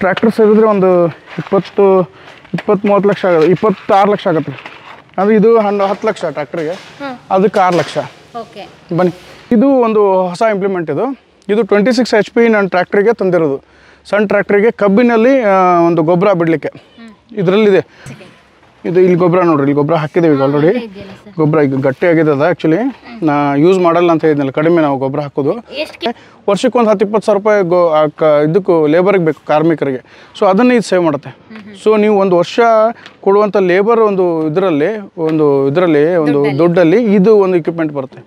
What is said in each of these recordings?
Tractor ಸೇರಿದ್ರೆ ಒಂದು ಇಪ್ಪತ್ತು ಇಪ್ಪತ್ತು ಮೂವತ್ತು ಲಕ್ಷ ಆಗುತ್ತೆ. ಇಪ್ಪತ್ತಾರು ಲಕ್ಷ ಆಗುತ್ತೆ. ಅದು ಇದು ಹಣ್ಣು ಹತ್ತು ಲಕ್ಷ ಟ್ರ್ಯಾಕ್ಟ್ರಿಗೆ. ಅದಕ್ಕೆ ಆರು ಲಕ್ಷ. ಓಕೆ. ಬನ್ನಿ. ಇದು ಒಂದು ಹೊಸ ಇಂಪ್ಲಿಮೆಂಟ್ ಇದು. ಇದು ಟ್ವೆಂಟಿ ಸಿಕ್ಸ್ ಎಚ್ ಪಿ ನನ್ನ ಟ್ರ್ಯಾಕ್ಟ್ರಿಗೆ ತಂದಿರೋದು. ಸಣ್ಣ ಟ್ರ್ಯಾಕ್ಟ್ರಿಗೆ ಕಬ್ಬಿನಲ್ಲಿ ಒಂದು ಗೊಬ್ಬರ ಬಿಡಲಿಕ್ಕೆ. ಇದರಲ್ಲಿದೆ. ಇದು ಇಲ್ಲಿ ಗೊಬ್ಬರ ನೋಡ್ರಿ ಇಲ್ಲಿ ಗೊಬ್ಬರ ಹಾಕಿದ್ದೀವಿ ಈಗ ಆಲ್ರೆಡಿ ಗೊಬ್ಬರ ಈಗ ಗಟ್ಟಿ ಆಗಿದೆ ಅದು ಆ್ಯಕ್ಚುಲಿ ನಾ ಯೂಸ್ ಮಾಡಲ್ಲ ಅಂತ ಹೇಳಿದ್ನಲ್ಲ ಕಡಿಮೆ ನಾವು ಗೊಬ್ಬರ ಹಾಕೋದು. ವರ್ಷಕ್ಕೆ ಒಂದು ಹತ್ತು ಇಪ್ಪತ್ತು ಸಾವಿರ ರೂಪಾಯಿ ಗೊ ಇದಕ್ಕೂ ಲೇಬರ್ಗೆ ಬೇಕು ಕಾರ್ಮಿಕರಿಗೆ. ಸೊ ಅದನ್ನು ಇದು ಸೇವ್ ಮಾಡುತ್ತೆ. ಸೊ ನೀವು ಒಂದು ವರ್ಷ ಕೊಡುವಂಥ ಲೇಬರ್ ಒಂದು ಇದರಲ್ಲಿ ಒಂದು ಇದರಲ್ಲಿ ಒಂದು ದುಡ್ಡಲ್ಲಿ. ಇದು ಒಂದು ಇಕ್ವಿಪ್ಮೆಂಟ್ ಬರುತ್ತೆ.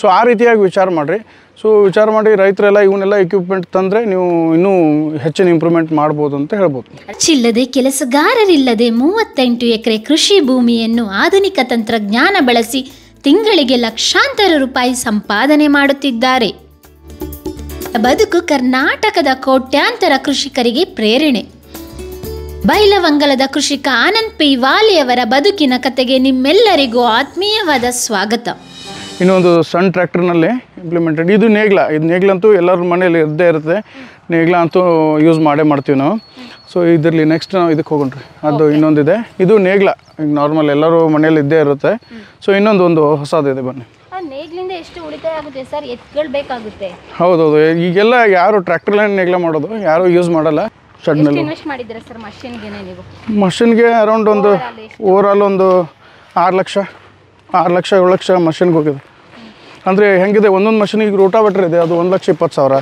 ಸೊ ಆ ರೀತಿಯಾಗಿ ವಿಚಾರ ಮಾಡಿರಿ. ಸೊ ವಿಚಾರ ಮಾಡಿ ರೈತರೆಲ್ಲ ಇವನ್ನೆಲ್ಲ ಎಕ್ವಿಪ್ಮೆಂಟ್ ತಂದರೆ ನೀವು ಇನ್ನೂ ಹೆಚ್ಚಿನ ಇಂಪ್ರೂವ್ಮೆಂಟ್ ಮಾಡ್ಬೋದು ಅಂತ ಹೇಳ್ಬೋದು. ಚಿಲ್ಲದೆ ಕೆಲಸಗಾರರಿಲ್ಲದೆ ಮೂವತ್ತೆಂಟು ಎಕರೆ ಕೃಷಿ ಭೂಮಿಯನ್ನು ಆಧುನಿಕ ತಂತ್ರಜ್ಞಾನ ಬಳಸಿ ತಿಂಗಳಿಗೆ ಲಕ್ಷಾಂತರ ರೂಪಾಯಿ ಸಂಪಾದನೆ ಮಾಡುತ್ತಿದ್ದಾರೆ. ಬದುಕು ಕರ್ನಾಟಕದ ಕೋಟ್ಯಾಂತರ ಕೃಷಿಕರಿಗೆ ಪ್ರೇರಣೆ. ಬೈಲವಂಗಲದ ಕೃಷಿಕ ಆನಂದ್ ಪಿ ವಾಲಿಯವರ ಬದುಕಿನ ಕತೆಗೆ ನಿಮ್ಮೆಲ್ಲರಿಗೂ ಆತ್ಮೀಯವಾದ ಸ್ವಾಗತ. ಇನ್ನೊಂದು ಸಣ್ಣ ಟ್ರ್ಯಾಕ್ಟರ್ನಲ್ಲಿ ಇಂಪ್ಲಿಮೆಂಟೆಡ್ ಇದು ನೇಗ್ಲ ಇದು ನೇಗ್ಲಂತೂ ಎಲ್ಲರ ಮನೇಲಿ ಇದ್ದೇ ಇರುತ್ತೆ. ನೇಗ್ಲ ಅಂತೂ ಯೂಸ್ ಮಾಡೇ ಮಾಡ್ತೀವಿ ನಾವು. ಸೊ ಇದರಲ್ಲಿ ನೆಕ್ಸ್ಟ್ ನಾವು ಇದಕ್ಕೆ ಹೋಗೋಣ್ರಿ. ಅದು ಇನ್ನೊಂದಿದೆ. ಇದು ನೇಗ್ಲ. ಈಗ ನಾರ್ಮಲ್ ಎಲ್ಲರೂ ಮನೇಲಿ ಇದ್ದೇ ಇರುತ್ತೆ. ಸೊ ಇನ್ನೊಂದು ಒಂದು ಹೊಸದಿದೆ ಬನ್ನಿ. ಆ ನೇಗ್ಲಿಂದ ಎಷ್ಟು ಉಳಿತಾಯ ಆಗುತ್ತೆ ಸರ್? ಎತ್ಗಳು ಬೇಕಾಗುತ್ತೆ. ಹೌದೌದು. ಈಗೆಲ್ಲ ಯಾರು ಟ್ರ್ಯಾಕ್ಟರ್ಲೇ ನೇಗ್ಲ ಮಾಡೋದು ಯಾರು ಯೂಸ್ ಮಾಡಲ್ಲ. ನೀವು? ಮಷಿನ್ಗೆ ಅರೌಂಡ್ ಒಂದು ಓವರಾಲ್ ಒಂದು ಆರು ಲಕ್ಷ ಆರು ಲಕ್ಷ ಏಳು ಲಕ್ಷ ಮಷಿನ್ಗೆ ಹೋಗಿದೆ. ಅಂದರೆ ಹೆಂಗಿದೆ ಒಂದೊಂದು ಮಷಿನಿಗೆ ರೋಟಾವೇಟ್ರ್ ಇದೆ ಅದು ಒಂದು ಲಕ್ಷ ಇಪ್ಪತ್ತು ಸಾವಿರ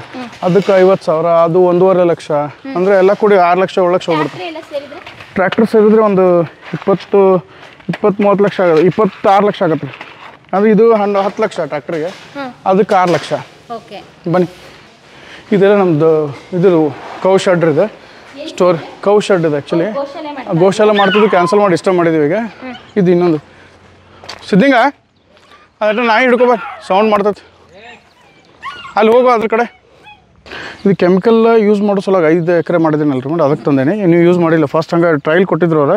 ಅದಕ್ಕೆ ಐವತ್ತು ಸಾವಿರ ಅದು ಒಂದೂವರೆ ಲಕ್ಷ ಅಂದರೆ ಎಲ್ಲ ಕೂಡಿ ಆರು ಲಕ್ಷ ಏಳು ಲಕ್ಷ ಹೋಗ್ಬಿಡುತ್ತೆ. ಟ್ರ್ಯಾಕ್ಟ್ರಿ ಸೇರಿದ್ರೆ? ಒಂದು ಇಪ್ಪತ್ತು ಇಪ್ಪತ್ತು ಮೂವತ್ತು ಲಕ್ಷ ಆಗುತ್ತೆ ಇಪ್ಪತ್ತಾರು ಲಕ್ಷ ಆಗುತ್ತೆ. ಅಂದರೆ ಇದು ಹಣ್ಣು ಹತ್ತು ಲಕ್ಷ ಟ್ರ್ಯಾಕ್ಟ್ರಿಗೆ ಅದಕ್ಕೆ ಆರು ಲಕ್ಷ. ಬನ್ನಿ. ಇದೆಲ್ಲ ನಮ್ಮದು ಇದು ಕೌ ಶೆಡ್ ಇದೆ. ಸ್ಟೋರ್ ಕೌ ಶೆಡ್ ಇದೆ ಆ್ಯಕ್ಚುಲಿ ಗೋಶಾಲೆ ಮಾಡಿ ಗೋಶಾಲೆ ಮಾಡ್ತಿದ್ದು ಕ್ಯಾನ್ಸಲ್ ಮಾಡಿ ಇಷ್ಟ ಮಾಡಿದ್ದೀವಿ ಈಗ. ಇದು ಇನ್ನೊಂದು. ಸಿದ್ದಿಂಗ? ಅದನ್ನ ನಾಯಿ ಹಿಡ್ಕೊಬ ಸೌಂಡ್ ಮಾಡ್ತೈತಿ. ಅಲ್ಲಿ ಹೋಗು ಅದ್ರ ಕಡೆ. ಇದು ಕೆಮಿಕಲ್ ಯೂಸ್ ಮಾಡೋ ಸಲುವಾಗಿ ಐದು ಎಕರೆ ಮಾಡಿದ್ದೀನಲ್ರಿ ಮೇಡಮ್, ಅದಕ್ಕೆ ತಂದೇನೆ. ನೀವು ಯೂಸ್ ಮಾಡಿಲ್ಲ ಫಸ್ಟ್ ಹಂಗೆ ಟ್ರಯಲ್ ಕೊಟ್ಟಿದ್ರು ಅವ್ರೆ.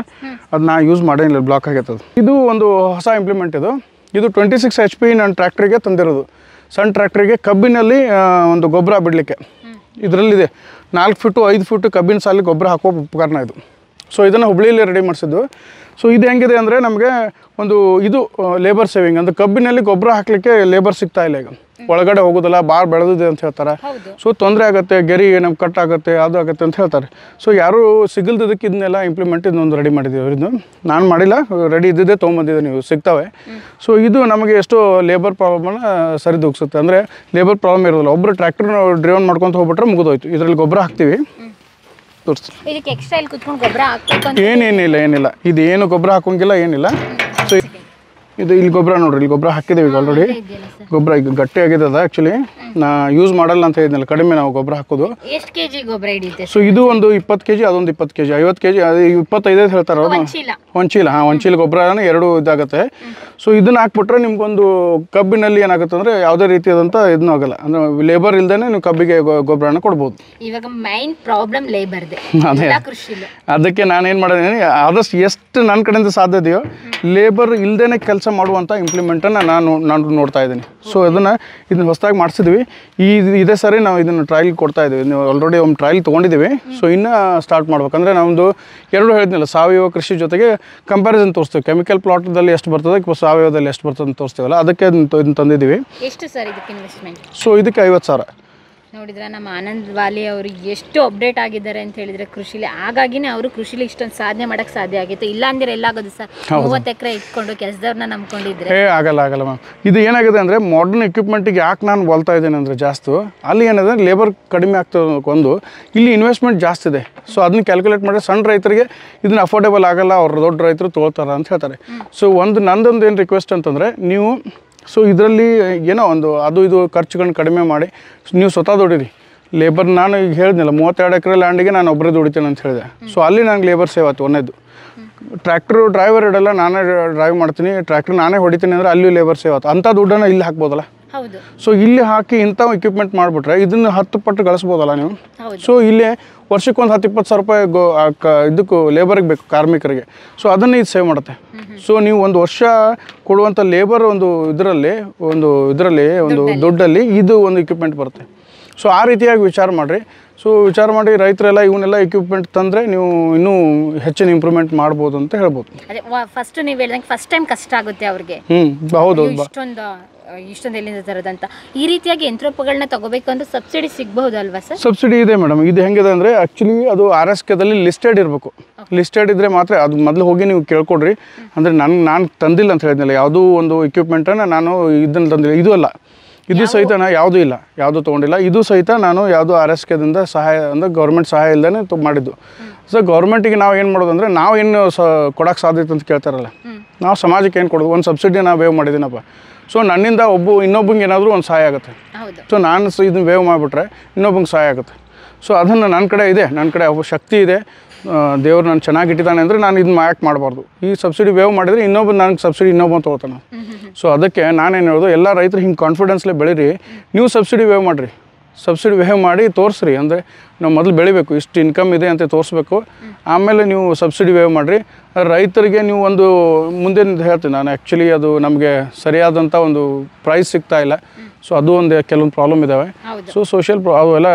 ಅದು ನಾ ಯೂಸ್ ಮಾಡೇನಿಲ್ಲ ಬ್ಲಾಕ್ ಆಗೈತೆ ಇದು ಒಂದು ಹೊಸ ಇಂಪ್ಲಿಮೆಂಟ್ ಇದು. ಇದು ಟ್ವೆಂಟಿ ಸಿಕ್ಸ್ ಎಚ್ ಪಿ ನನ್ನ ಟ್ರ್ಯಾಕ್ಟ್ರಿಗೆ ತಂದಿರೋದು. ಸಣ್ಣ ಟ್ರ್ಯಾಕ್ಟ್ರಿಗೆ ಕಬ್ಬಿನಲ್ಲಿ ಒಂದು ಗೊಬ್ಬರ ಬಿಡಲಿಕ್ಕೆ. ಇದರಲ್ಲಿದೆ. ನಾಲ್ಕು ಫೀಟು, ಐದು ಫೀಟು ಕಬ್ಬಿನ ಸಾಲಿಗೆ ಗೊಬ್ಬರ ಹಾಕೋ ಉಪಕರಣ ಇದು. ಸೊ ಇದನ್ನು ಹುಬ್ಳಿಯಲ್ಲಿ ರೆಡಿ ಮಾಡಿಸಿದ್ದು. ಸೊ ಇದು ಹೆಂಗಿದೆ ಅಂದರೆ ನಮಗೆ ಒಂದು ಇದು ಲೇಬರ್ ಸೇವಿಂಗ್ ಅಂದರೆ ಕಬ್ಬಿನಲ್ಲಿ ಗೊಬ್ಬರ ಹಾಕಲಿಕ್ಕೆ ಲೇಬರ್ ಸಿಗ್ತಾ ಇಲ್ಲ ಈಗ. ಒಳಗಡೆ ಹೋಗೋದಿಲ್ಲ ಭಾಳ ಬೆಳೆದಿದೆ ಅಂತ ಹೇಳ್ತಾರೆ. ಸೊ ತೊಂದರೆ ಆಗುತ್ತೆ ಗೆರಿ ನಮ್ಗೆ ಕಟ್ ಆಗುತ್ತೆ ಅದು ಆಗುತ್ತೆ ಅಂತ ಹೇಳ್ತಾರೆ. ಸೊ ಯಾರೂ ಸಿಗಲ್ದಕ್ಕೆ ಇದನ್ನೆಲ್ಲ ಇಂಪ್ಲಿಮೆಂಟ್ ಇದನ್ನೊಂದು ರೆಡಿ ಮಾಡಿದ್ದೀವಿ ಇದು ನಾನು ಮಾಡಿಲ್ಲ ರೆಡಿ ಇದ್ದಿದ್ದೆ ತೊಗೊಂಬಂದಿದ್ದೆ ನೀವು ಸಿಗ್ತವೆ. ಸೊ ಇದು ನಮಗೆ ಎಷ್ಟೋ ಲೇಬರ್ ಪ್ರಾಬ್ಲಮ್ನ ಸರಿದೂಗಿಸುತ್ತೆ. ಅಂದರೆ ಲೇಬರ್ ಪ್ರಾಬ್ಲಮ್ ಇರೋದಿಲ್ಲ. ಒಬ್ಬರು ಟ್ರ್ಯಾಕ್ಟರ್ನ ಡ್ರೈವನ್ ಮಾಡ್ಕೊತ ಹೋಗ್ಬಿಟ್ರೆ ಮುಗಿದೋಯ್ತು. ಇದರಲ್ಲಿ ಗೊಬ್ಬರ ಹಾಕ್ತೀವಿ. ತೋರಿಸ್ತೀನಿ ಇದಕ್ಕೆ ಎಕ್ಸ್ಟ್ರಾ ಇಲ್ಲಿ ಕುತ್ಕೊಂಡು ಗೊಬ್ಬರ ಹಾಕ್ಬೇಕು ಏನೇನಿಲ್ಲ ಏನಿಲ್ಲ. ಇದು ಏನು ಗೊಬ್ಬರ ಹಾಕೋಂಗಿಲ್ಲ ಏನಿಲ್ಲ. ಇದು ಇಲ್ಲಿ ಗೊಬ್ಬರ ನೋಡ್ರಿ ಇಲ್ಲಿ ಗೊಬ್ಬರ ಹಾಕಿದ್ದೀವಿ ಈಗ ಆಲ್ರೆಡಿ ಗೊಬ್ಬರ ಈಗ ಗಟ್ಟಿ ಆಗಿದೆ ಅದು ಆ್ಯಕ್ಚುಲಿ ನಾ ಯೂಸ್ ಮಾಡಲ್ಲ ಅಂತ ಹೇಳಿದ್ನಲ್ಲ ಕಡಿಮೆ ನಾವು ಗೊಬ್ಬರ ಹಾಕೋದು. ಎಷ್ಟು ಕೆ ಜಿ ಗೊಬ್ಬರ ಹಿಡಿಯುತ್ತೆ ಸೊ ಇದು ಒಂದು ಇಪ್ಪತ್ತು ಕೆ ಜಿ ಅದೊಂದು ಇಪ್ಪತ್ತು ಕೆ ಜಿ ಐವತ್ತು ಕೆ ಜಿ ಅದು ಇಪ್ಪತ್ತೈದೈದು ಹೇಳ್ತಾರೆ ಅವರು ಒಂದ್ ಚೀಲ ಹಾಂ ಒಂದು ಚೀಲ ಗೊಬ್ಬರನೇ ಎರಡು ಇದಾಗುತ್ತೆ. ಸೊ ಇದನ್ನ ಹಾಕ್ಬಿಟ್ರೆ ನಿಮ್ಗೊಂದು ಕಬ್ಬಿನಲ್ಲಿ ಏನಾಗುತ್ತೆ ಅಂದರೆ ಯಾವುದೇ ರೀತಿಯಾದಂಥ ಇದನ್ನೂ ಆಗಲ್ಲ. ಅಂದರೆ ಲೇಬರ್ ಇಲ್ದೇ ನೀವು ಕಬ್ಬಿಗೆ ಗೊಬ್ಬರನ ಕೊಡ್ಬೋದು. ಇವಾಗ ಮೈನ್ ಪ್ರಾಬ್ಲಮ್ ಲೇಬರ್ದೆ ಅದೇ. ಅದಕ್ಕೆ ನಾನೇನು ಮಾಡಿದ್ದೀನಿ ಆದಷ್ಟು ಎಷ್ಟು ನನ್ನ ಕಡೆಯಿಂದ ಸಾಧ್ಯ ಇದೆಯೋ ಲೇಬರ್ ಇಲ್ಲದೇ ಕೆಲಸ ಮಾಡುವಂಥ ಇಂಪ್ಲಿಮೆಂಟನ್ನು ನಾನು ನಾನು ನೋಡ್ತಾ ಇದ್ದೀನಿ. ಸೊ ಅದನ್ನು ಇದನ್ನ ಹೊಸದಾಗಿ ಮಾಡಿಸಿದ್ವಿ. ಈ ಇದೇ ಸರಿ ನಾವು ಇದನ್ನು ಟ್ರಯಲ್ ಕೊಡ್ತಾ ಇದ್ದೀವಿ. ನೀವು ಆಲ್ರೆಡಿ ಒಂದು ಟ್ರಯಲ್ ತೊಗೊಂಡಿದ್ದೀವಿ. ಸೊ ಇನ್ನೂ ಸ್ಟಾರ್ಟ್ ಮಾಡ್ಬೇಕಂದ್ರೆ ನಮ್ಮದು ಎರಡು ಹೇಳಿದ್ನಲ್ಲ ಸಾವಯವ ಕೃಷಿ ಜೊತೆಗೆ ಕಂಪ್ಯಾರಿಸನ್ ತೋರಿಸ್ತೀವಿ. ಕೆಮಿಕಲ್ ಪ್ಲಾಟ್ದಲ್ಲಿ ಎಷ್ಟು ಬರ್ತದೆ ಸಾವಯವದಲ್ಲಿ ಎಷ್ಟು ಬರ್ತದೆ ಅಂತ ತೋರಿಸ್ತೀವಲ್ಲ ಅದಕ್ಕೆ ಇದನ್ನು ತಂದಿದ್ದೀವಿ. ಸೊ ಇದಕ್ಕೆ ಐವತ್ತು ಸಾವಿರ. ನೋಡಿದ್ರೆ ನಮ್ಮ ಆನಂದ್ ವಾಲಿ ಅವರು ಎಷ್ಟು ಅಪ್ಡೇಟ್ ಆಗಿದ್ದಾರೆ ಅಂತ ಹೇಳಿದ್ರೆ ಕೃಷಿಲಿ. ಹಾಗಾಗಿನೇ ಅವರು ಕೃಷಿಲಿ ಇಷ್ಟೊಂದು ಸಾಧನೆ ಮಾಡಕ್ ಸಾಧ್ಯ ಆಗಿತ್ತು. ಇಲ್ಲ ಅಂದ್ರೆ ಎಲ್ಲಾಗೋದು ಸರ್? ಮೂವತ್ತು ಎಕರೆ ಇಟ್ಕೊಂಡು ಕೆಲಸದವ್ರನ್ನ ನಂಬ್ಕೊಂಡಿದ್ರೆ ಏ ಆಗಲ್ಲ ಆಗಲ್ಲ ಮ್ಯಾಮ್ ಇದು ಏನಾಗಿದೆ ಅಂದ್ರೆ ಮಾಡರ್ನ್ ಎಕ್ವಿಪ್ಮೆಂಟಿಗೆ ಯಾಕೆ ನಾನು ಬಲ್ತಾ ಇದ್ದೇನೆ ಅಂದ್ರೆ ಜಾಸ್ತಿ ಅಲ್ಲಿ ಏನಿದೆ ಲೇಬರ್ ಕಡಿಮೆ ಆಗ್ತದೆ ಒಂದು ಇಲ್ಲಿ ಇನ್ವೆಸ್ಟ್ಮೆಂಟ್ ಜಾಸ್ತಿ ಇದೆ. ಸೊ ಅದನ್ನ ಕ್ಯಾಲ್ಕುಲೇಟ್ ಮಾಡಿದ್ರೆ ಸಣ್ಣ ರೈತರಿಗೆ ಇದನ್ನ ಅಫೋರ್ಡೇಬಲ್ ಆಗಲ್ಲ ಅವ್ರ ದೊಡ್ಡ ರೈತರು ತೊಗೊಳ್ತಾರೆ ಅಂತ ಹೇಳ್ತಾರೆ. ಸೊ ಒಂದು ನಂದೊಂದು ಏನು ರಿಕ್ವೆಸ್ಟ್ ಅಂತಂದ್ರೆ ನೀವು ಸೊ ಇದರಲ್ಲಿ ಏನೋ ಒಂದು ಅದು ಇದು ಖರ್ಚುಗಳನ್ನ ಕಡಿಮೆ ಮಾಡಿ ನೀವು ಸ್ವತಃ ದುಡೀರಿ. ಲೇಬರ್ ನಾನು ಈಗ ಹೇಳಿದ್ನಲ್ಲ ಮೂವತ್ತೆರಡು ಎಕರೆ ಲ್ಯಾಂಡಿಗೆ ನಾನು ಒಬ್ಬರೇ ದುಡಿತೇನೆ ಅಂತ ಹೇಳಿದೆ. ಸೊ ಅಲ್ಲಿ ನಂಗೆ ಲೇಬರ್ ಸೇವ್ ಆಯ್ತು ಒಂದೇದು. ಟ್ರ್ಯಾಕ್ಟ್ರು ಡ್ರೈವರ್ ಇಡಲ್ಲ ನಾನೇ ಡ್ರೈವ್ ಮಾಡ್ತೀನಿ. ಟ್ರ್ಯಾಕ್ಟ್ರ್ ನಾನೇ ಹೊಡಿತೀನಿ ಅಂದರೆ ಅಲ್ಲಿ ಲೇಬರ್ ಸೇವ್ ಆಯ್ತು. ಅಂಥ ದುಡ್ಡನ್ನು ಇಲ್ಲಿ ಹಾಕ್ಬೋದಲ್ಲ? ಸೊ ಇಲ್ಲಿ ಹಾಕಿ ಇಂಥ ಎಕ್ವಿಪ್ಮೆಂಟ್ ಮಾಡಿಬಿಟ್ರೆ ಇದನ್ನು ಹತ್ತು ಪಟ್ಟು ಗಳಿಸ್ಬೋದಲ್ಲ ನೀವು. ಸೊ ಇಲ್ಲಿ ವರ್ಷಕ್ಕೆ ಒಂದು ಹತ್ತು ಇಪ್ಪತ್ತು ಸಾವಿರ ರೂಪಾಯಿ ಗೋ ಇದಕ್ಕೂ ಲೇಬರ್ಗೆ ಬೇಕು ಕಾರ್ಮಿಕರಿಗೆ. ಸೊ ಅದನ್ನು ಇದು ಸೇವ್ ಮಾಡುತ್ತೆ. ಸೊ ನೀವು ಒಂದು ವರ್ಷ ಕೊಡುವಂಥ ಲೇಬರ್ ಒಂದು ಇದರಲ್ಲಿ ಒಂದು ಇದರಲ್ಲಿ ಒಂದು ದುಡ್ಡಲ್ಲಿ. ಇದು ಒಂದು ಇಕ್ವಿಪ್ಮೆಂಟ್ ಬರುತ್ತೆ. ಸೊ ಆ ರೀತಿಯಾಗಿ ವಿಚಾರ ಮಾಡಿರಿ. ಸೊ ವಿಚಾರ ಮಾಡಿ ರೈತರೆಲ್ಲ ಇವನ್ನೆಲ್ಲ ಎಕ್ವಿಪ್ಮೆಂಟ್ ತಂದರೆ ನೀವು ಇನ್ನೂ ಹೆಚ್ಚಿನ ಇಂಪ್ರೂವ್ಮೆಂಟ್ ಮಾಡ್ಬೋದು ಅಂತ ಹೇಳ್ಬೋದು. ಅದೇ ಫಸ್ಟ್ ನೀವು ಹೇಳಿದಂಗೆ ಫಸ್ಟ್ ಟೈಮ್ ಕಷ್ಟ ಆಗುತ್ತೆ ಅವ್ರಿಗೆ. ಹ್ಞೂ ಹೌದು ಇಷ್ಟೊಂದು ಇಷ್ಟೊಂದು ಎಲ್ಲಿಂದ ತರೋದಂತ. ಈ ರೀತಿಯಾಗಿ ಯಂತ್ರೋಪಗಳನ್ನ ತಗೋಬೇಕು ಅಂದ್ರೆ ಸಬ್ಸಿಡಿ ಸಿಗಬಹುದಲ್ವಾ ಸರ್? ಸಬ್ಸಿಡಿ ಇದೆ ಮೇಡಮ್ ಇದು ಹೆಂಗಿದೆ ಅಂದರೆ ಆ್ಯಕ್ಚುಲಿ ಅದು ಆರ್ ಎಸ್ ಕೆದಲ್ಲಿ ಲಿಸ್ಟೆಡ್ ಇರಬೇಕು. ಲಿಸ್ಟೆಡ್ ಇದ್ದರೆ ಮಾತ್ರ ಅದು ಮೊದಲು ಹೋಗಿ ನೀವು ಕೇಳ್ಕೊಡ್ರಿ. ಅಂದ್ರೆ ನನ್ಗೆ ನಾನು ತಂದಿಲ್ಲ ಅಂತ ಹೇಳಿದ್ನಲ್ಲ ಯಾವುದೂ ಒಂದು ಇಕ್ವಿಪ್ಮೆಂಟನ್ನು ನಾನು ಇದನ್ನ ತಂದಿಲ್ಲ. ಇದು ಅಲ್ಲ. ಇದು ಸಹಿತ ನಾ ಯಾವುದೂ ಇಲ್ಲ ಯಾವುದು ತೊಗೊಂಡಿಲ್ಲ. ಇದು ಸಹಿತ ನಾನು ಯಾವುದು ಆರ್ ಎಸ್ ಕೆದಿಂದ ಸಹಾಯ ಅಂದರೆ ಗೌರ್ಮೆಂಟ್ ಸಹಾಯ ಇಲ್ಲದೇ ತು ಮಾಡಿದ್ದು. ಸೊ ಗೌರ್ಮೆಂಟಿಗೆ ನಾವು ಏನು ಮಾಡೋದು ಅಂದರೆ ನಾವು ಏನು ಸ ಕೊಡೋಕ್ಕೆ ಸಾಧ್ಯತೆ ಅಂತ ಕೇಳ್ತಾರಲ್ಲ ನಾವು ಸಮಾಜಕ್ಕೆ ಏನು ಕೊಡೋದು? ಒಂದು ಸಬ್ಸಿಡಿ ನಾವು ವೇವ್ ಮಾಡಿದ್ದೀನಪ್ಪ. ಸೊ ನನ್ನಿಂದ ಒಬ್ಬ ಇನ್ನೊಬ್ಬಂಗೆ ಏನಾದರೂ ಒಂದು ಸಹಾಯ ಆಗುತ್ತೆ. ಸೊ ನಾನು ಇದನ್ನ ವೇವ್ ಮಾಡಿಬಿಟ್ರೆ ಇನ್ನೊಬ್ಬಂಗೆ ಸಹಾಯ ಆಗುತ್ತೆ. ಸೊ ಅದನ್ನು ನನ್ನ ಕಡೆ ಇದೆ ನನ್ನ ಕಡೆ ಶಕ್ತಿ ಇದೆ. ದೇವ್ರು ನಾನು ಚೆನ್ನಾಗಿ ಇಟ್ಟಿದ್ದಾನೆ ಅಂದರೆ ನಾನು ಇದನ್ನ ಯಾಕೆ ಮಾಡಬಾರ್ದು. ಈ ಸಬ್ಸಿಡಿ ವೇವ್ ಮಾಡಿದರೆ ಇನ್ನೊಬ್ಬ ನನಗೆ ಸಬ್ಸಿಡಿ ಇನ್ನೊಬ್ಬ ತೊಗೋತಾನೆ. ಸೊ ಅದಕ್ಕೆ ನಾನೇನು ಹೇಳೋದು, ಎಲ್ಲ ರೈತರು ಹಿಂಗೆ ಕಾನ್ಫಿಡೆನ್ಸ್ಲೇ ಬೆಳೀರಿ, ನೀವು ಸಬ್ಸಿಡಿ ವೇವ್ ಮಾಡಿರಿ. ಸಬ್ಸಿಡಿ ವೇವ್ ಮಾಡಿ ತೋರಿಸ್ರಿ, ಅಂದರೆ ನಾವು ಮೊದಲು ಬೆಳಿಬೇಕು, ಇಷ್ಟು ಇನ್ಕಮ್ ಇದೆ ಅಂತ ತೋರಿಸ್ಬೇಕು. ಆಮೇಲೆ ನೀವು ಸಬ್ಸಿಡಿ ವೇವ್ ಮಾಡಿರಿ. ರೈತರಿಗೆ ನೀವು ಒಂದು ಮುಂದೆ ಹೇಳ್ತೀನಿ ನಾನು ಆ್ಯಕ್ಚುಲಿ ಅದು ನಮಗೆ ಸರಿಯಾದಂಥ ಒಂದು ಪ್ರೈಸ್ ಸಿಗ್ತಾ ಇಲ್ಲ. ಸೊ ಅದು ಒಂದು ಕೆಲವೊಂದು ಪ್ರಾಬ್ಲಮ್ ಇದ್ದಾವೆ ಸೊ ಸೋಷಿಯಲ್ ಅವೆಲ್ಲ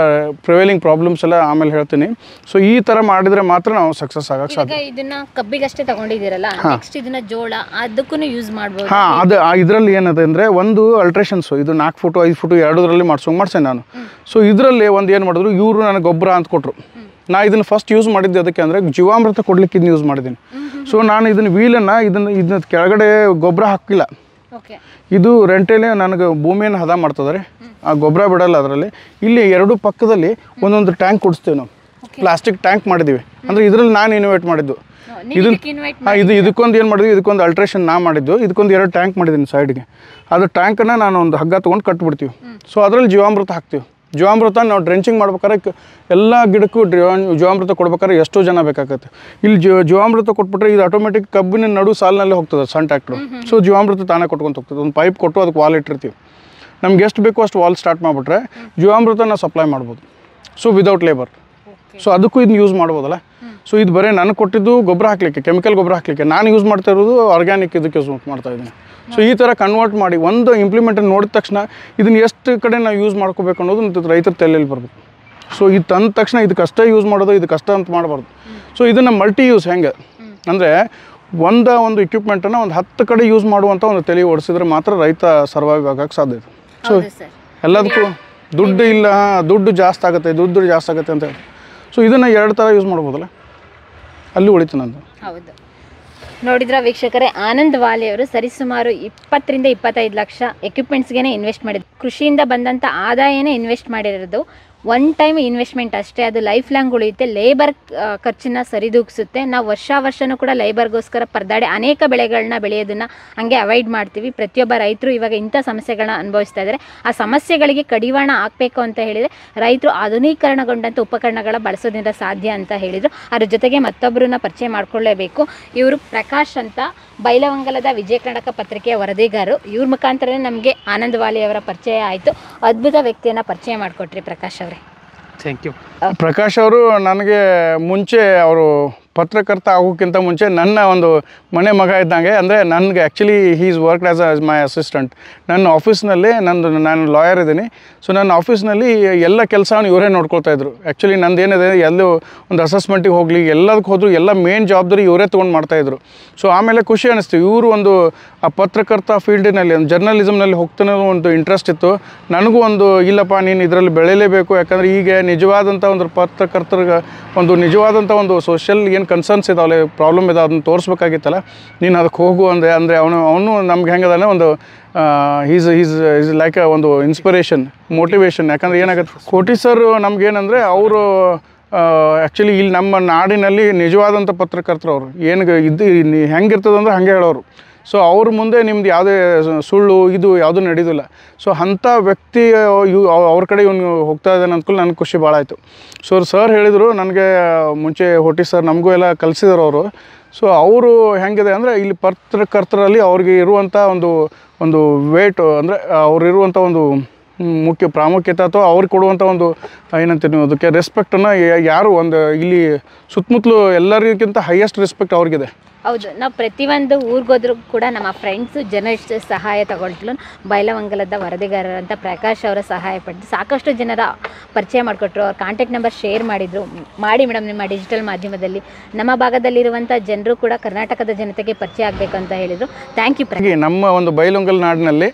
ಪ್ರಿವೇಲಿಂಗ್ ಪ್ರಾಬ್ಲಮ್ಸ್ ಎಲ್ಲ ಆಮೇಲೆ ಹೇಳ್ತೀನಿ. ಸೊ ಈ ಥರ ಮಾಡಿದರೆ ಮಾತ್ರ ನಾವು ಸಕ್ಸಸ್ ಆಗಕ್ಕೆ ಸಾಧ್ಯ. ಇದನ್ನ ಕಬ್ಬಿಗಷ್ಟೇ ತಗೊಂಡಿದ್ದೀರಲ್ಲ ನೆಕ್ಸ್ಟ್ ಇದನ್ನ ಜೋಳ ಅದಕ್ಕೂ ಯೂಸ್ ಮಾಡ್ಬೋದು. ಹಾಂ ಅದು ಇದರಲ್ಲಿ ಏನಿದೆ ಅಂದರೆ ಒಂದು ಅಲ್ಟ್ರೇಷನ್ಸು ಇದು ನಾಲ್ಕು ಫುಟು ಐದು ಫುಟು ಎರಡರಲ್ಲಿ ಮಾಡ್ಸೋಂಗೆ ಮಾಡ್ಸೇನೆ ನಾನು. ಸೊ ಇದರಲ್ಲಿ ಒಂದು ಏನು ಮಾಡಿದ್ರು ಇವರು ನನಗೆ ಗೊಬ್ಬರ ಅಂತ ಕೊಟ್ಟರು ನಾ ಇದನ್ನು ಫಸ್ಟ್ ಯೂಸ್ ಮಾಡಿದ್ದೆ ಅದಕ್ಕೆ ಅಂದರೆ ಜೀವಾಮೃತ ಕೊಡ್ಲಿಕ್ಕೆ ಇದನ್ನ ಯೂಸ್ ಮಾಡಿದ್ದೀನಿ ಸೊ ನಾನು ಇದನ್ನು ವೀಲನ್ನು ಇದನ್ನು ಇದನ್ನ ಕೆಳಗಡೆ ಗೊಬ್ಬರ ಹಾಕಿಲ್ಲ ಇದು ರೆಂಟೇಲೆ ನನಗೆ ಭೂಮಿಯನ್ನು ಹದ ಮಾಡ್ತದೆ. ಆ ಗೊಬ್ಬರ ಬಿಡಲ್ಲ ಅದರಲ್ಲಿ. ಇಲ್ಲಿ ಎರಡು ಪಕ್ಕದಲ್ಲಿ ಒಂದೊಂದು ಟ್ಯಾಂಕ್ ಕೊಡಿಸ್ತೇವೆ ನಾವು. ಪ್ಲಾಸ್ಟಿಕ್ ಟ್ಯಾಂಕ್ ಮಾಡಿದ್ದೀವಿ ಅಂದರೆ ಇದರಲ್ಲಿ ನಾನು ಇನೋವೇಟ್ ಮಾಡಿದ್ದು. ಇದು ಹಾಂ ಇದು ಇದಕ್ಕೊಂದು ಏನು ಮಾಡಿದ್ವಿ? ಇದಕ್ಕೊಂದು ಅಲ್ಟ್ರೇಷನ್ ನಾ ಮಾಡಿದ್ದು. ಇದಕ್ಕೊಂದು ಎರಡು ಟ್ಯಾಂಕ್ ಮಾಡಿದ್ದೀನಿ ಸೈಡ್ಗೆ ಅದು ಟ್ಯಾಂಕನ್ನು ನಾನು ಒಂದು ಹಗ್ಗ ತೊಗೊಂಡು ಕಟ್ಬಿಡ್ತೀವಿ. ಸೊ ಅದರಲ್ಲಿ ಜೀವಾಮೃತ ಹಾಕ್ತೀವಿ. ಜೀವಾಮೃತ ನಾವು ಡ್ರೆಂಚಿಂಗ್ ಮಾಡ್ಬೇಕಾದ್ರೆ ಎಲ್ಲ ಗಿಡಕ್ಕೂ ಜೀವಾಮೃತ ಕೊಡ್ಬೇಕಾದ್ರೆ ಎಷ್ಟೋ ಜನ ಬೇಕಾಗುತ್ತೆ. ಇಲ್ಲಿ ಜೀವ ಜೀವಾಮೃತ ಕೊಟ್ಬಿಟ್ರೆ ಇದು ಆಟೋಮೆಟಿಕ್ ಕಬ್ಬಿನ ನಡು ಸಾಲಿನಲ್ಲಿ ಹೋಗ್ತದೆ ಸಣ್ಣ ಟ್ಯಾಕ್ಟ್ರು ಸೊ ಜೀವಾಮೃತ ತಾನೇ ಕೊಟ್ಕೊಂತ ಹೋಗ್ತದೆ. ಒಂದು ಪೈಪ್ ಕೊಟ್ಟು ಅದಕ್ಕೆ ವಾಲ್ ಇಟ್ಟಿರ್ತೀವಿ. ನಮ್ಗೆ ಎಷ್ಟು ಬೇಕೋ ಅಷ್ಟು ವಾಲ್ ಸ್ಟಾರ್ಟ್ ಮಾಡಿಬಿಟ್ರೆ ಜೀವಾಮೃತ ನಾವು ಸಪ್ಲೈ ಮಾಡ್ಬೋದು. ಸೊ ವಿದೌಟ್ ಲೇಬರ್ ಸೊ ಅದಕ್ಕೂ ಇದನ್ನ ಯೂಸ್ ಮಾಡ್ಬೋದಲ್ಲ? ಸೊ ಇದು ಬರೀ ನಾನು ಕೊಟ್ಟಿದ್ದು ಗೊಬ್ಬರ ಹಾಕ್ಲಿಕ್ಕೆ ಕೆಮಿಕಲ್ ಗೊಬ್ಬರ ಹಾಕ್ಲಿಕ್ಕೆ. ನಾನು ಯೂಸ್ ಮಾಡ್ತಾ ಇರೋದು ಆರ್ಗ್ಯಾನಿಕ್ ಇದಕ್ಕೆ ಯೂಸ್ ಮಾಡ್ತಾ ಇದ್ದೀನಿ. ಸೊ ಈ ಥರ ಕನ್ವರ್ಟ್ ಮಾಡಿ ಒಂದು ಇಂಪ್ಲಿಮೆಂಟ್ ನೋಡಿದ ತಕ್ಷಣ ಇದನ್ನ ಎಷ್ಟು ಕಡೆ ನಾವು ಯೂಸ್ ಮಾಡ್ಕೋಬೇಕು ಅನ್ನೋದು ರೈತರ ತಲೆಯಲ್ಲಿ ಬರಬೇಕು ಸೊ ಇದು ತಂದ ತಕ್ಷಣ ಇದು ಕಷ್ಟ ಯೂಸ್ ಮಾಡೋದು ಇದು ಕಷ್ಟ ಅಂತ ಮಾಡಬಾರ್ದು. ಸೊ ಇದನ್ನು ಮಲ್ಟಿ ಯೂಸ್ ಹೆಂಗೆ? ಅಂದರೆ ಒಂದ ಒಂದು ಇಕ್ವಿಪ್ಮೆಂಟನ್ನು ಒಂದು ಹತ್ತು ಕಡೆ ಯೂಸ್ ಮಾಡುವಂಥ ಒಂದು ತಲೆ ಓಡಿಸಿದ್ರೆ ಮಾತ್ರ ರೈತ ಸರ್ವೈವ್ ಆಗೋಕ್ಕೆ ಸಾಧ್ಯ ಇದೆ. ಸೊ ಎಲ್ಲದಕ್ಕೂ ದುಡ್ಡು ಇಲ್ಲ ದುಡ್ಡು ಜಾಸ್ತಿ ಆಗುತ್ತೆ ದುಡ್ಡು ಜಾಸ್ತಿ ಆಗುತ್ತೆ ಅಂತ ಹೇಳಿ. ಸೊ ಇದನ್ನು ಎರಡು ಥರ ಯೂಸ್ ಮಾಡ್ಬೋದಲ್ಲ? ಅಲ್ಲಿ ಉಳಿತು ನಂದು. ಹೌದು. ನೋಡಿದ್ರ ವೀಕ್ಷಕರೇ, ಆನಂದ್ ವಾಲಿ ಅವರು ಸರಿಸುಮಾರು ಇಪ್ಪತ್ತರಿಂದ ಇಪ್ಪತ್ತೈದು ಲಕ್ಷ ಎಕ್ವಿಪ್ಮೆಂಟ್ಸ್ಗೆ ಇನ್ವೆಸ್ಟ್ ಮಾಡಿದ್ರು ಕೃಷಿಯಿಂದ ಬಂದಂಥ ಆದಾಯನೇ ಇನ್ವೆಸ್ಟ್ ಮಾಡಿರೋದು ಒನ್ ಟೈಮ್ ಇನ್ವೆಸ್ಟ್ಮೆಂಟ್ ಅಷ್ಟೇ, ಅದು ಲೈಫ್ ಲಾಂಗ್ ಉಳಿಯುತ್ತೆ. ಲೇಬರ್ ಖರ್ಚನ್ನ ಸರಿದೂಗಿಸುತ್ತೆ. ನಾವು ವರ್ಷ ವರ್ಷನೂ ಕೂಡ ಲೇಬರ್ಗೋಸ್ಕರ ಪರದಾಡಿ ಅನೇಕ ಬೆಳೆಗಳನ್ನ ಬೆಳೆಯೋದನ್ನ ಹಂಗೆ ಅವಾಯ್ಡ್ ಮಾಡ್ತೀವಿ. ಪ್ರತಿಯೊಬ್ಬ ರೈತರು ಇವಾಗ ಇಂಥ ಸಮಸ್ಯೆಗಳನ್ನ ಅನುಭವಿಸ್ತಾ ಇದ್ದಾರೆ ಆ ಸಮಸ್ಯೆಗಳಿಗೆ ಕಡಿವಾಣ ಹಾಕಬೇಕು ಅಂತ ಹೇಳಿದರೆ ರೈತರು ಆಧುನೀಕರಣಗೊಂಡಂಥ ಉಪಕರಣಗಳ ಬಳಸೋದ್ರಿಂದ ಸಾಧ್ಯ ಅಂತ ಹೇಳಿದರು. ಅದ್ರ ಜೊತೆಗೆ ಮತ್ತೊಬ್ಬರನ್ನ ಪರಿಚಯ ಮಾಡಿಕೊಳ್ಳೇಬೇಕು. ಇವರು ಪ್ರಕಾಶ್ ಅಂತ ಬೈಲವಂಗಲದ ವಿಜಯ ಕರ್ನಾಟಕ ಪತ್ರಿಕೆಯ ವರದಿಗಾರರು. ಇವ್ರ ಮುಖಾಂತರನೇ ನಮಗೆ ಆನಂದ್ ವಾಲಿಯವರ ಪರಿಚಯ ಆಯಿತು. ಅದ್ಭುತ ವ್ಯಕ್ತಿಯನ್ನು ಪರಿಚಯ ಮಾಡಿಕೊಟ್ರಿ ಪ್ರಕಾಶ್ ಅವರೇ. ಥ್ಯಾಂಕ್ ಯು ಪ್ರಕಾಶ್ ಅವರು ನನಗೆ ಮುಂಚೆ ಅವರು ಪತ್ರಕರ್ತ ಆಗೋಕ್ಕಿಂತ ಮುಂಚೆ ನನ್ನ ಒಂದು ಮನೆ ಮಗ ಇದ್ದಂಗೆ, ಅಂದರೆ ನನಗೆ actually he's work as as my assistant ನನ್ನ ಆಫೀಸ್ನಲ್ಲಿ ನಂದು, ನಾನು ಲಾಯರ್ ಇದ್ದೀನಿ. ಸೊ ನನ್ನ ಆಫೀಸ್ನಲ್ಲಿ ಎಲ್ಲ ಕೆಲಸವನ್ನು ಇವರೇ ನೋಡ್ಕೊಳ್ತಾ ಇದ್ರು. ಆ್ಯಕ್ಚುಲಿ ನಂದು ಏನಿದೆ, ಎಲ್ಲೂ ಒಂದು ಅಸೆಸ್ಮೆಂಟಿಗೆ ಹೋಗಲಿ, ಎಲ್ಲದಕ್ಕೆ ಹೋದ್ರು, ಎಲ್ಲ ಮೇನ್ ಜವಾಬ್ದಾರಿ ಇವರೇ ತೊಗೊಂಡು ಮಾಡ್ತಾಯಿದ್ರು ಸೊ ಆಮೇಲೆ ಖುಷಿ ಅನ್ನಿಸ್ತು ಇವರು ಒಂದು, ಆ ಪತ್ರಕರ್ತ ಫೀಲ್ಡಿನಲ್ಲಿ, ಒಂದು ಜರ್ನಲಿಸಮ್ನಲ್ಲಿ ಹೋಗ್ತಾನೆ ಒಂದು ಇಂಟ್ರೆಸ್ಟ್ ಇತ್ತು. ನನಗೂ ಒಂದು, ಇಲ್ಲಪ್ಪ, ನೀನು ಇದರಲ್ಲಿ ಬೆಳೆಯಲೇಬೇಕು. ಯಾಕಂದರೆ ಈಗ ನಿಜವಾದಂಥ ಒಂದು ಪತ್ರಕರ್ತರಿಗೆ, ಒಂದು ನಿಜವಾದಂಥ ಒಂದು ಸೋಷಿಯಲ್ ಏನು ಕನ್ಸರ್ನ್ಸ್ ಇದಾವಲ್ಲ ಪ್ರಾಬ್ಲಮ್ ಇದೆ ಅದನ್ನು ತೋರಿಸ್ಬೇಕಾಗಿತ್ತಲ್ಲ, ನೀನು ಅದಕ್ಕೆ ಹೋಗು ಅಂದರೆ ಅಂದರೆ ಅವನು ಅವನು ನಮ್ಗೆ ಹೆಂಗದಾನೆ ಒಂದು ಈಸ್ ಈಸ್ ಈಸ್ ಲೈಕ್ ಒಂದು ಇನ್ಸ್ಪಿರೇಷನ್ ಮೋಟಿವೇಶನ್ ಯಾಕಂದ್ರೆ ಏನಾಗುತ್ತೆ, ಕೋಟಿ ಸರ್ ನಮಗೇನಂದರೆ ಅವರು ಆ್ಯಕ್ಚುಲಿ ಇಲ್ಲಿ ನಮ್ಮ ನಾಡಿನಲ್ಲಿ ನಿಜವಾದಂಥ ಪತ್ರಕರ್ತರು ಅವರು. ಏನು ಇದು ಹೆಂಗಿರ್ತದೆ ಅಂದ್ರೆ ಹಾಗೆ ಹೇಳೋರು. ಸೊ ಅವ್ರ ಮುಂದೆ ನಿಮ್ದು ಯಾವುದೇ ಸುಳ್ಳು, ಇದು ಯಾವುದೂ ನಡೆಯೋದಿಲ್ಲ ಸೊ ಅಂಥ ವ್ಯಕ್ತಿ ಅವ್ರ ಕಡೆ ಇವನು ಹೋಗ್ತಾ ಇದ್ದಾನೆ ಅಂದ್ಕೊಂಡು ನನಗೆ ಖುಷಿ ಭಾಳ ಆಯಿತು. ಸೊ ಸರ್ ಹೇಳಿದರು, ನನಗೆ ಮುಂಚೆ ಹೊಟ್ಟಿ ಸರ್ ನಮಗೂ ಎಲ್ಲ ಕಲಿಸಿದ್ರು ಅವರು. ಸೊ ಅವರು ಹೆಂಗಿದೆ ಅಂದರೆ, ಇಲ್ಲಿ ಪತ್ರಕರ್ತರಲ್ಲಿ ಅವ್ರಿಗೆ ಇರುವಂಥ ಒಂದು ಒಂದು ವೇಟ್ ಅಂದರೆ ಅವ್ರಿರುವಂಥ ಒಂದು ಮುಖ್ಯ ಪ್ರಾಮುಖ್ಯತೆ ಅಥವಾ ಅವ್ರಿಗೆ ಕೊಡುವಂಥ ಒಂದು ಏನಂತೀನಿ ಅದಕ್ಕೆ ರೆಸ್ಪೆಕ್ಟನ್ನು ಯಾರು ಒಂದು ಇಲ್ಲಿ ಸುತ್ತಮುತ್ತಲು ಎಲ್ಲರಿಗಿಂತ ಹೈಯೆಸ್ಟ್ ರೆಸ್ಪೆಕ್ಟ್ ಅವ್ರಿಗಿದೆ. ಹೌದು, ನಾವು ಪ್ರತಿಯೊಂದು ಊರಿಗೋದ್ರೂ ಕೂಡ ನಮ್ಮ ಫ್ರೆಂಡ್ಸು ಜನರ ಸಹಾಯ ತಗೊಳ್ತಲು ಬೈಲವಂಗಲದ ವರದಿಗಾರರಂತ ಪ್ರಕಾಶ್ ಅವರ ಸಹಾಯ ಪಡೆದು ಸಾಕಷ್ಟು ಜನರ ಪರಿಚಯ ಮಾಡಿಕೊಟ್ರು. ಅವ್ರ ಕಾಂಟ್ಯಾಕ್ಟ್ ನಂಬರ್ ಶೇರ್ ಮಾಡಿದರು. ಮಾಡಿ ಮೇಡಮ್ ನಿಮ್ಮ ಡಿಜಿಟಲ್ ಮಾಧ್ಯಮದಲ್ಲಿ. ನಮ್ಮ ಭಾಗದಲ್ಲಿರುವಂಥ ಜನರು ಕೂಡ ಕರ್ನಾಟಕದ ಜನತೆಗೆ ಪರಿಚಯ ಆಗಬೇಕು ಅಂತ ಹೇಳಿದರು. ಥ್ಯಾಂಕ್ ಯು ನಮ್ಮ ಒಂದು ಬೈಲೊಂಗಲ್ ನಾಡಿನಲ್ಲಿ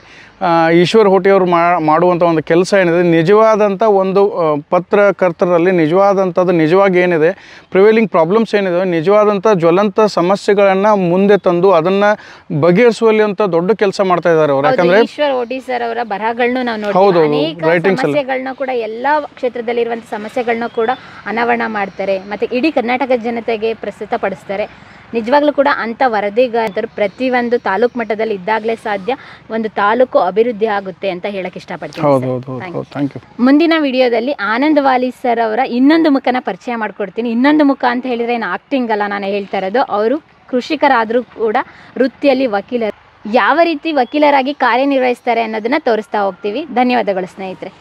ಈಶ್ವರ್ ಹೋಟಿಯವರು ಮಾಡುವಂಥ ಒಂದು ಕೆಲಸ ಏನಿದೆ ನಿಜವಾದಂಥ ಒಂದು ಪತ್ರಕರ್ತರಲ್ಲಿ ನಿಜವಾದಂಥದ್ದು ನಿಜವಾಗಿ ಏನಿದೆ ಪ್ರಿವೇಲಿಂಗ್ ಪ್ರಾಬ್ಲಮ್ಸ್ ಏನಿದೆ ನಿಜವಾದಂಥ ಜ್ವಲಂತ ಸಮಸ್ಯೆಗಳನ್ನು ಮುಂದೆ ತಂದು ಅದನ್ನು ಬಗೆಹರಿಸುವಲ್ಲಿ ಅಂತ ದೊಡ್ಡ ಕೆಲಸ ಮಾಡ್ತಾ ಇದ್ದಾರೆ ಅವರು. ಯಾಕಂದ್ರೆ ಈಶ್ವರ್ ಓಟಿ ಸರ್ ಅವರ ಬರಹಗಳನ್ನು ನಾವು ನೋಡ್ತೀವಿ. ಅನೇಕ. ಸಮಸ್ಯೆಗಳನ್ನ ಕೂಡ ಎಲ್ಲ ಕ್ಷೇತ್ರದಲ್ಲಿರುವಂಥ ಸಮಸ್ಯೆಗಳನ್ನ ಕೂಡ ಅನಾವರಣ ಮಾಡ್ತಾರೆ. ಮತ್ತೆ ಇಡೀ ಕರ್ನಾಟಕ ಜನತೆಗೆ ಪ್ರಸ್ತುತಪಡಿಸ್ತಾರೆ. ನಿಜವಾಗ್ಲೂ ಕೂಡ ಅಂಥ ವರದಿಗಾರರು ಪ್ರತಿಯೊಂದು ತಾಲೂಕು ಮಟ್ಟದಲ್ಲಿ ಇದ್ದಾಗಲೇ ಸಾಧ್ಯ ಒಂದು ತಾಲೂಕು ಅಭಿವೃದ್ಧಿ ಆಗುತ್ತೆ ಅಂತ ಹೇಳಕ್ ಇಷ್ಟಪಡ್ತೀನಿ ಮುಂದಿನ ವಿಡಿಯೋದಲ್ಲಿ ಆನಂದ್ ವಾಲಿ ಸರ್ ಅವರ ಇನ್ನೊಂದು ಮುಖನ ಪರಿಚಯ ಮಾಡ್ಕೊಡ್ತೀನಿ. ಇನ್ನೊಂದು ಮುಖ ಅಂತ ಹೇಳಿದ್ರೆ ಏನು ಆಕ್ಟಿಂಗ್ ಅಲ್ಲ ನಾನು ಹೇಳ್ತಾ ಇರೋದು. ಅವರು ಕೃಷಿಕರಾದರೂ ಕೂಡ ವೃತ್ತಿಯಲ್ಲಿ ವಕೀಲರು ಯಾವ ರೀತಿ ವಕೀಲರಾಗಿ ಕಾರ್ಯನಿರ್ವಹಿಸ್ತಾರೆ ಅನ್ನೋದನ್ನ ತೋರಿಸ್ತಾ ಹೋಗ್ತೀವಿ. ಧನ್ಯವಾದಗಳು ಸ್ನೇಹಿತರೆ.